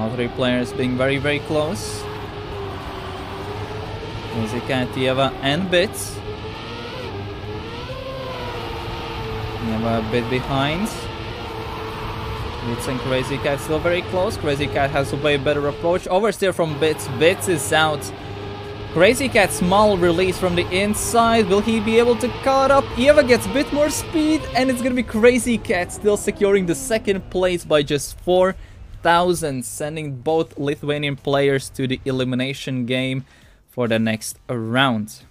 All three players being very, very close. Crazy Cat, Tieva, and Bits. Tieva a bit behind. Bits and Crazy Cat still very close. Crazy Cat has a way better approach. Oversteer from Bits. Bits is out. Crazy Cat small release from the inside. Will he be able to cut up? Eva gets a bit more speed and it's gonna be Crazy Cat still securing the second place by just 4,000 sending both Lithuanian players to the elimination game for the next round.